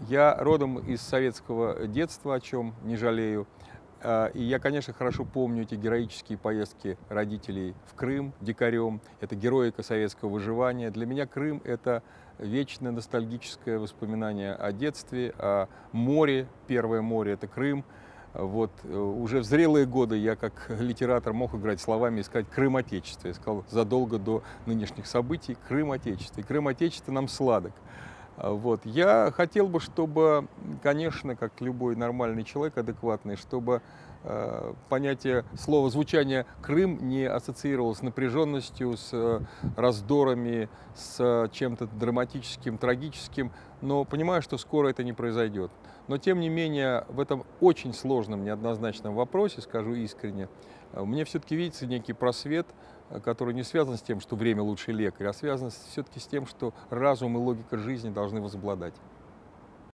Я родом из советского детства, о чем не жалею. А, и я, конечно, хорошо помню эти героические поездки родителей в Крым дикарем. Это героика советского выживания. Для меня Крым — это вечное ностальгическое воспоминание о детстве, о море. Первое море — это Крым. Вот. Э, уже в зрелые годы я как литератор мог играть словами и сказать «Крым Отечество». Я сказал задолго до нынешних событий «Крым Отечество». И Крым Отечество нам сладок. А, вот. Я хотел бы, чтобы, конечно, как любой нормальный человек, адекватный, чтобы э, понятие слова звучание Крым не ассоциировалось с напряженностью, с э, раздорами, с чем-то драматическим, трагическим, но понимаю, что скоро это не произойдет. Но тем не менее, в этом очень сложном, неоднозначном вопросе, скажу искренне, э, мне все-таки видится некий просвет, э, который не связан с тем, что время лучший лекарь, а связан все-таки с тем, что разум и логика жизни должны возобладать.